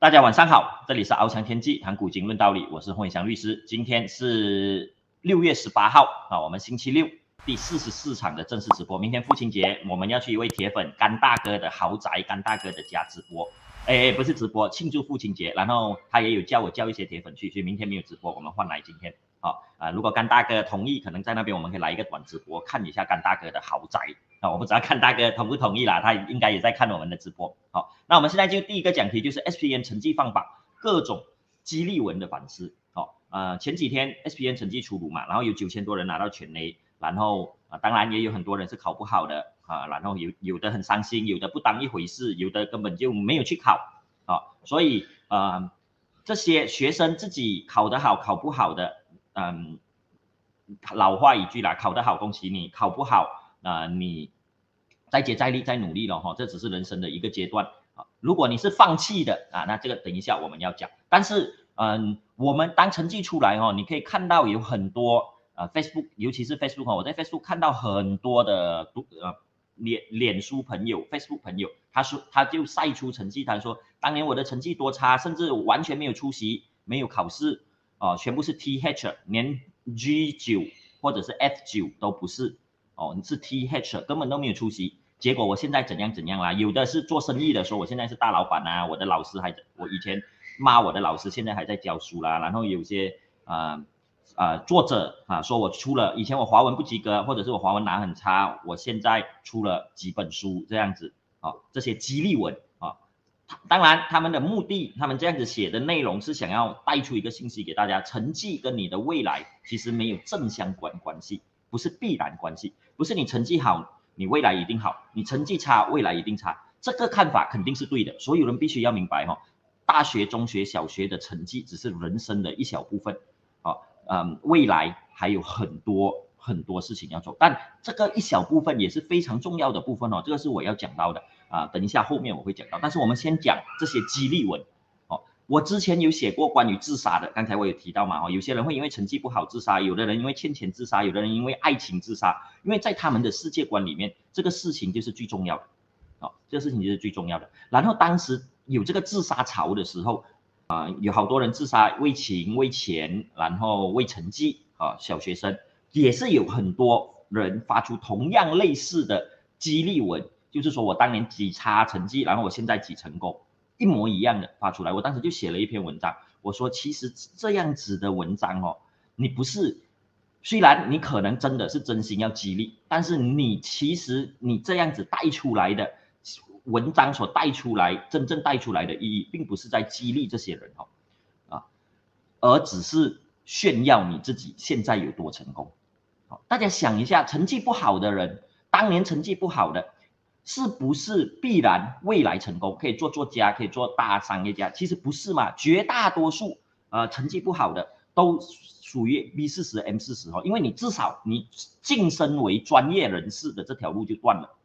大家晚上好，这里是翱翔天际谈古今论道理，我是洪伟祥律师。今天是六月十八号啊，我们星期六第四十四场的正式直播。明天父亲节，我们要去一位铁粉甘大哥的豪宅，甘大哥的家直播。哎，不是直播，庆祝父亲节。然后他也有叫我叫一些铁粉去，所以明天没有直播，我们换来今天。好啊，如果甘大哥同意，可能在那边我们可以来一个短直播，看一下甘大哥的豪宅。啊，我不知道看大哥同不同意啦，他应该也在看我们的直播。好，那我们现在就第一个讲题就是 SPN 成绩放榜，各种激励文的反思。好，呃，前几天 SPN 成绩出炉嘛，然后有九千多人拿到全 A，然后啊，当然也有很多人是考不好的啊，然后有有的很伤心，有的不当一回事，有的根本就没有去考。啊，所以呃，这些学生自己考得好，考不好的，嗯，老话一句啦，考得好恭喜你，考不好。啊，你再接再厉，再努力了哈，这只是人生的一个阶段啊。如果你是放弃的啊，那这个等一下我们要讲。但是，嗯，我们当成绩出来哦，你可以看到有很多啊，Facebook，尤其是 Facebook 哈，我在 Facebook 看到很多的读呃脸脸书朋友，Facebook 朋友，他说他就晒出成绩单，说当年我的成绩多差，甚至完全没有出席，没有考试啊，全部是 T H，连 G 九或者是 F 九都不是。哦，你是 T H 根本都没有出席，结果我现在怎样怎样啦？有的是做生意的说我现在是大老板啊，我的老师还我以前骂我的老师现在还在教书啦。然后有些啊啊作者啊说我出了以前我华文不及格，或者是我华文拿很差，我现在出了几本书这样子啊，这些激励文啊，当然他们的目的，他们这样子写的内容是想要带出一个信息给大家，成绩跟你的未来其实没有正相关关系。不是必然关系，不是你成绩好，你未来一定好；你成绩差，未来一定差。这个看法肯定是对的。所有人必须要明白哈，大学、中学、小学的成绩只是人生的一小部分，啊，嗯，未来还有很多很多事情要做，但这个一小部分也是非常重要的部分哦。这个是我要讲到的啊，等一下后面我会讲到。但是我们先讲这些激励文。我之前有写过关于自杀的，刚才我有提到嘛，哦，有些人会因为成绩不好自杀，有的人因为欠钱自杀，有的人因为爱情自杀，因为在他们的世界观里面，这个事情就是最重要的，哦，这个事情就是最重要的。然后当时有这个自杀潮的时候，啊，有好多人自杀，为情、为钱，然后为成绩，啊，小学生也是有很多人发出同样类似的激励文，就是说我当年几差成绩，然后我现在几成功。一模一样的发出来，我当时就写了一篇文章，我说其实这样子的文章哦，你不是，虽然你可能真的是真心要激励，但是你其实你这样子带出来的文章所带出来真正带出来的意义，并不是在激励这些人哦，啊，而只是炫耀你自己现在有多成功。好，大家想一下，成绩不好的人，当年成绩不好的。是不是必然未来成功可以做作家，可以做大商业家？其实不是嘛，绝大多数呃成绩不好的都属于 B 四十 M 四十哦，因为你至少你晋升为专业人士的这条路就断了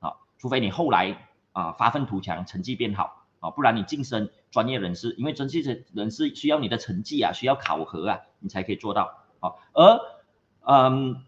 啊，除非你后来啊发愤图强，成绩变好啊，不然你晋升专业人士，因为专业人士需要你的成绩啊，需要考核啊，你才可以做到啊，而嗯。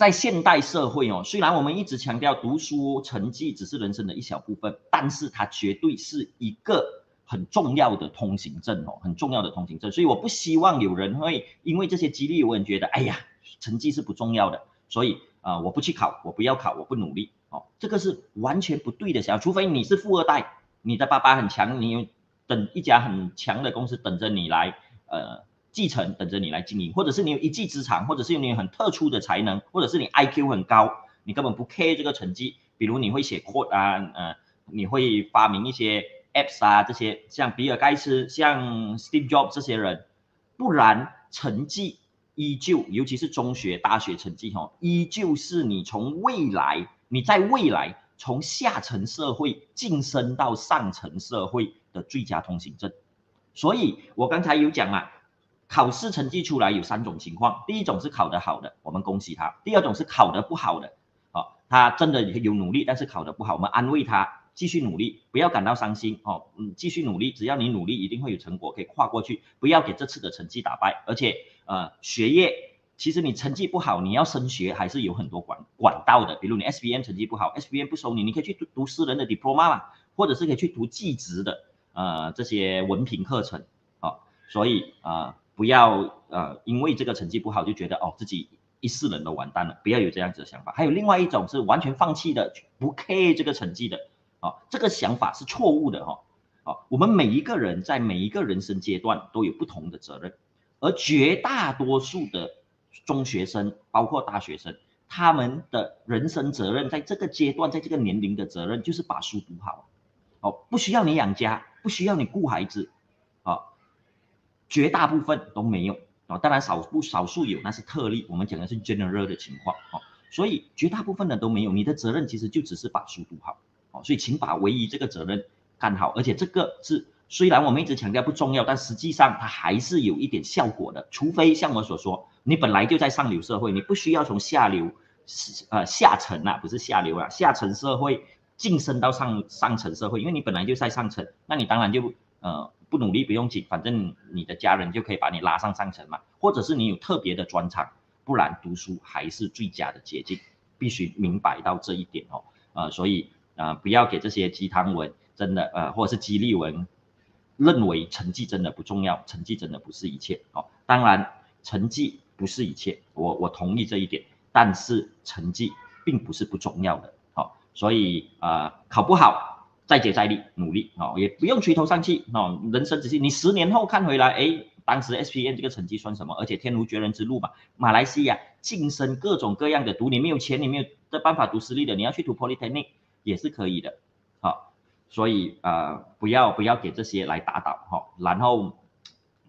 在现代社会哦，虽然我们一直强调读书成绩只是人生的一小部分，但是它绝对是一个很重要的通行证哦，很重要的通行证。所以我不希望有人会因为这些激励，我觉得哎呀，成绩是不重要的，所以啊，我不去考，我不要考，我不努力哦，这个是完全不对的想法。除非你是富二代，你的爸爸很强，你等一家很强的公司等着你来，呃。继承等着你来经营，或者是你有一技之长，或者是你有很特殊的才能，或者是你 IQ 很高，你根本不 care 这个成绩。比如你会写 code 啊，呃，你会发明一些 apps 啊，这些像比尔盖茨、像 Steve Jobs 这些人，不然成绩依旧，尤其是中学、大学成绩哈，依旧是你从未来，你在未来从下层社会晋升到上层社会的最佳通行证。所以我刚才有讲啊。考试成绩出来有三种情况，第一种是考得好的，我们恭喜他；第二种是考得不好的，哦，他真的有努力，但是考得不好，我们安慰他，继续努力，不要感到伤心哦，嗯，继续努力，只要你努力，一定会有成果可以跨过去，不要给这次的成绩打败。而且，呃，学业其实你成绩不好，你要升学还是有很多管管道的，比如你 S B N 成绩不好，S B N 不收你，你可以去读读私人的 diploma 嘛，或者是可以去读技职的。呃这些文凭课程哦，所以啊不要呃因为这个成绩不好就觉得哦自己一世人都完蛋了，不要有这样子的想法。还有另外一种是完全放弃的，不 care 这个成绩的啊，这个想法是错误的哈。啊，我们每一个人在每一个人生阶段都有不同的责任，而绝大多数的中学生，包括大学生，他们的人生责任在这个阶段，在这个年龄的责任就是把书读好。哦，不需要你养家，不需要你顾孩子，啊，绝大部分都没有啊，当然少不少数有，那是特例，我们讲的是 general 的情况啊，所以绝大部分的都没有，你的责任其实就只是把书读好，哦，所以请把唯一这个责任干好，而且这个是虽然我们一直强调不重要，但实际上它还是有一点效果的，除非像我所说，你本来就在上流社会，你不需要从下流，呃下层啊，不是下流啊，下层社会。晋升到上上层社会，因为你本来就在上层，那你当然就呃不努力不用紧，反正你的家人就可以把你拉上上层嘛，或者是你有特别的专长，不然读书还是最佳的捷径，必须明白到这一点哦，呃，所以啊不要给这些鸡汤文真的呃或者是激励文，认为成绩真的不重要，成绩真的不是一切哦，当然成绩不是一切，我我同意这一点，但是成绩并不是不重要的哦。所以啊，考不好，再接再厉，努力哦，也不用垂头丧气哦。人生只是你十年后看回来，哎，当时 S P N 这个成绩算什么？而且天无绝人之路嘛。马来西亚晋升各种各样的读，你没有钱，你没有的办法读私立的，你要去读 Polytechnic 也是可以的。好，所以啊，不要不要给这些来打倒哈。然后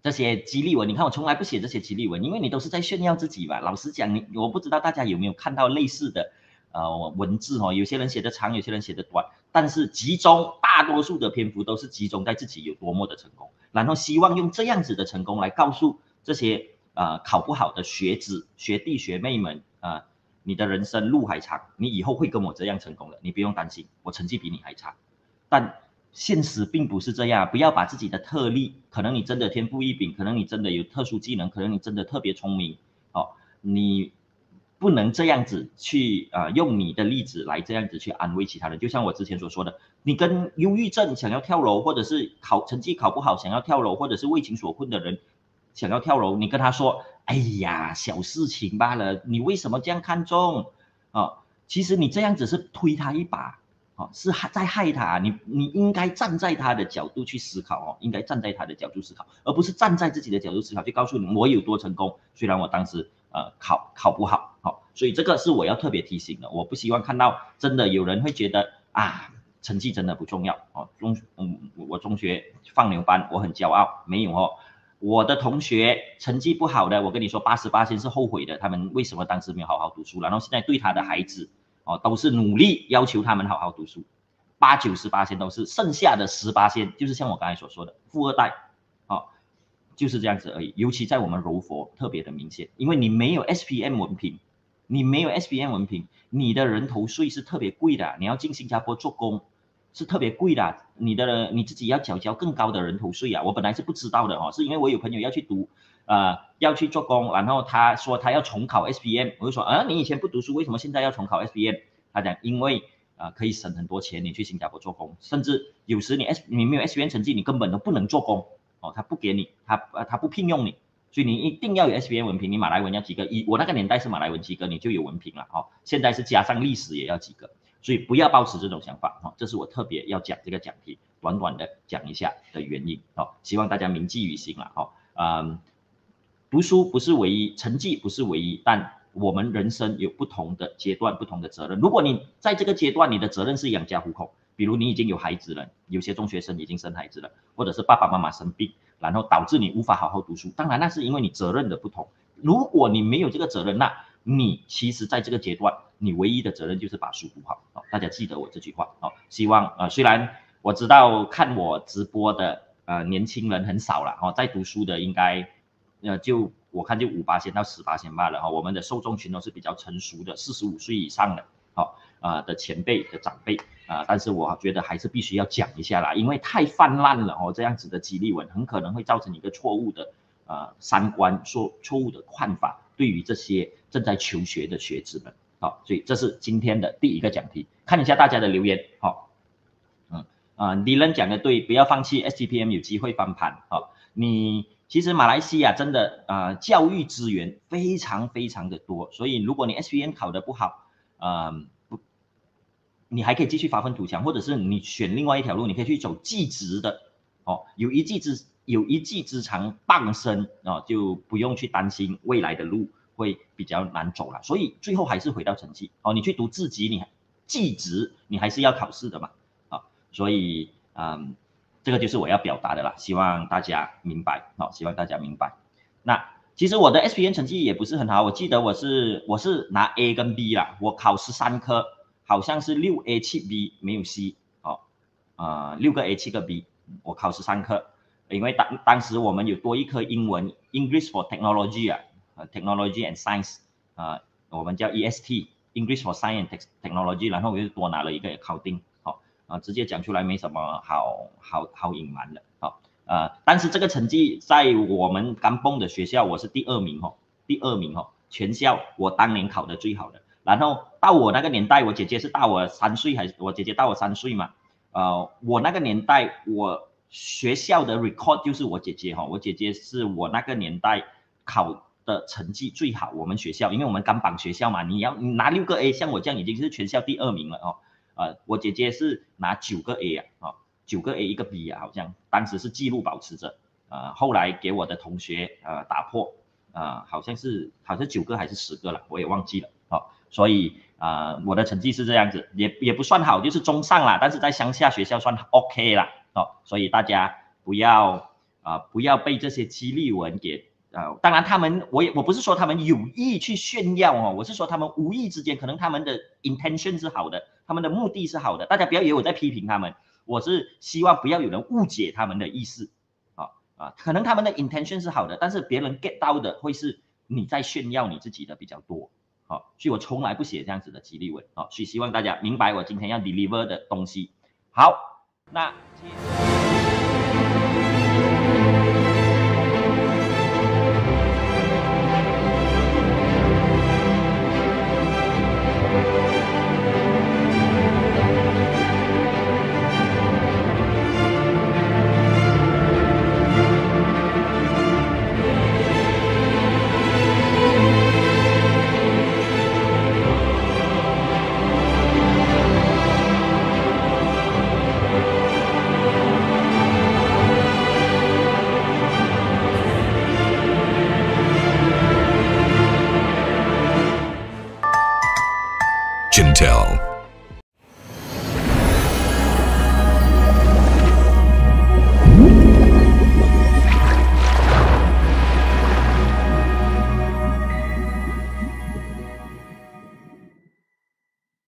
这些激励文，你看我从来不写这些激励文，因为你都是在炫耀自己吧。老实讲，你我不知道大家有没有看到类似的。呃，文字哦，有些人写的长，有些人写的短，但是集中大多数的篇幅都是集中在自己有多么的成功，然后希望用这样子的成功来告诉这些呃考不好的学子、学弟学妹们啊，你的人生路还长，你以后会跟我这样成功的，你不用担心，我成绩比你还差。但现实并不是这样，不要把自己的特例，可能你真的天赋异禀，可能你真的有特殊技能，可能你真的特别聪明，哦，你。不能这样子去啊，用你的例子来这样子去安慰其他人。就像我之前所说的，你跟忧郁症想要跳楼，或者是考成绩考不好想要跳楼，或者是为情所困的人想要跳楼，你跟他说：“哎呀，小事情罢了，你为什么这样看重啊？”其实你这样子是推他一把，是害在害他。你你应该站在他的角度去思考哦，应该站在他的角度思考，而不是站在自己的角度思考，就告诉你我有多成功。虽然我当时。呃，考考不好，好，所以这个是我要特别提醒的。我不希望看到真的有人会觉得啊，成绩真的不重要哦。中，嗯，我中学放牛班，我很骄傲，没有哦。我的同学成绩不好的，我跟你说，八十八先是后悔的，他们为什么当时没有好好读书？然后现在对他的孩子哦，都是努力要求他们好好读书，八九十八先都是，剩下的十八先就是像我刚才所说的富二代。哦就是这样子而已，尤其在我们柔佛特别的明显，因为你没有 S P M 文凭，你没有 S P M 文凭，你的人头税是特别贵的，你要进新加坡做工是特别贵的，你的你自己要缴交更高的人头税啊！我本来是不知道的哦，是因为我有朋友要去读，呃，要去做工，然后他说他要重考 S P M，我就说啊，你以前不读书，为什么现在要重考 S P M？他讲因为啊可以省很多钱，你去新加坡做工，甚至有时你 S 你没有 S P M 成绩，你根本都不能做工。哦，他不给你，他呃他不聘用你，所以你一定要有 S B N 文凭，你马来文要及格。一我那个年代是马来文及格，你就有文凭了。哦，现在是加上历史也要及格，所以不要抱持这种想法。哦，这是我特别要讲这个讲题，短短的讲一下的原因。哦，希望大家铭记于心了。哦，嗯，读书不是唯一，成绩不是唯一，但我们人生有不同的阶段，不同的责任。如果你在这个阶段，你的责任是养家糊口。比如你已经有孩子了，有些中学生已经生孩子了，或者是爸爸妈妈生病，然后导致你无法好好读书。当然那是因为你责任的不同。如果你没有这个责任，那你其实在这个阶段，你唯一的责任就是把书读好。哦，大家记得我这句话哦。希望呃，虽然我知道看我直播的呃年轻人很少了哦，在读书的应该呃就我看就五八千到十八千罢了哈。我们的受众群都是比较成熟的，四十五岁以上的。好啊的前辈的长辈啊，但是我觉得还是必须要讲一下啦，因为太泛滥了哦，这样子的激励文很可能会造成一个错误的呃三观，说错误的看法，对于这些正在求学的学子们，好，所以这是今天的第一个讲题，看一下大家的留言，好，嗯啊，李人讲的对，不要放弃，STPM 有机会翻盘啊。你其实马来西亚真的啊，教育资源非常非常的多，所以如果你 SPM 考得不好，啊不，你还可以继续发愤图强，或者是你选另外一条路，你可以去走技职的哦，有一技之有一技之长傍身啊，就不用去担心未来的路会比较难走了。所以最后还是回到成绩哦，你去读自己，你技职你还是要考试的嘛啊，所以嗯。这个就是我要表达的啦，希望大家明白，好，希望大家明白。那其实我的 S P N 成绩也不是很好，我记得我是我是拿 A 跟 B 啦，我考十三科，好像是六 A 七 B 没有 C，哦，啊，六个 A 七个 B，我考十三科，因为当当时我们有多一科英文 English for Technology 啊，Technology and Science 啊，我们叫 E S T English for Science and Technology，然后我就多拿了一个考定。啊，直接讲出来没什么好好好隐瞒的，好，呃，但是这个成绩在我们刚蹦的学校，我是第二名哦，第二名哦，全校我当年考的最好的。然后到我那个年代，我姐姐是大我三岁，还是我姐姐大我三岁嘛？呃，我那个年代，我学校的 record 就是我姐姐哈，我姐姐是我那个年代考的成绩最好，我们学校，因为我们刚榜学校嘛，你要你拿六个 A，像我这样已经是全校第二名了哦。呃，我姐姐是拿九个 A 啊，啊，九个 A 一个 B 啊，好像当时是记录保持着，呃，后来给我的同学呃打破，啊，好像是好像九个还是十个了，我也忘记了，哦，所以啊，我的成绩是这样子，也也不算好，就是中上啦，但是在乡下学校算 OK 啦，哦，所以大家不要啊，不要被这些激励文给。啊，当然他们，我也我不是说他们有意去炫耀哦，我是说他们无意之间，可能他们的 intention 是好的，他们的目的是好的，大家不要以为我在批评他们，我是希望不要有人误解他们的意思，啊啊，可能他们的 intention 是好的，但是别人 get 到的会是你在炫耀你自己的比较多，好，所以我从来不写这样子的激励文，啊，所以希望大家明白我今天要 deliver 的东西，好，那。Hotel.